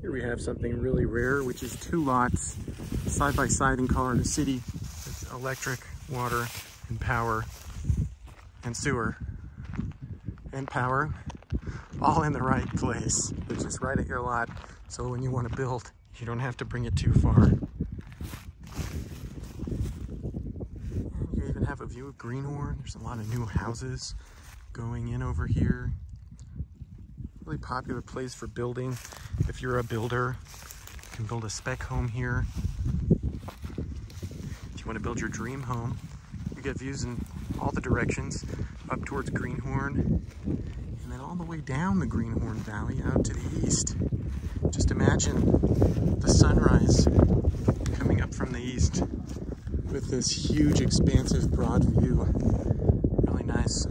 Here we have something really rare, which is two lots side by side in Colorado City. It's electric, water, and power, and sewer, and power, all in the right place, which is right at your lot. So when you want to build, you don't have to bring it too far. You even have a view of Greenhorn. There's a lot of new houses going in over here. Really popular place for building. If you're a builder, you can build a spec home here. If you want to build your dream home, you get views in all the directions up towards Greenhorn and then all the way down the Greenhorn Valley out to the east. Just imagine the sunrise coming up from the east with this huge expansive broad view. Really nice.